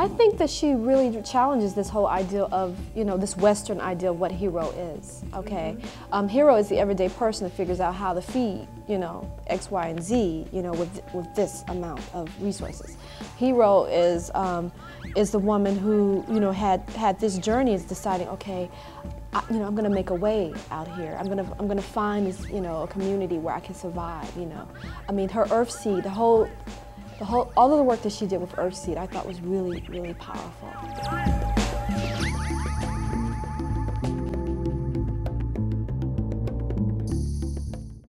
I think that she really challenges this whole idea of, you know, this Western idea of what hero is, okay? Mm -hmm. um, hero is the everyday person that figures out how to feed, you know, X, Y, and Z, you know, with, with this amount of resources. Hero is, um, is the woman who, you know, had, had this journey is deciding, okay, I, you know, I'm gonna make a way out here. I'm gonna, I'm gonna find this, you know, a community where I can survive, you know. I mean, her Earthseed, the whole, the whole, all of the work that she did with Earthseed, I thought was really, really powerful.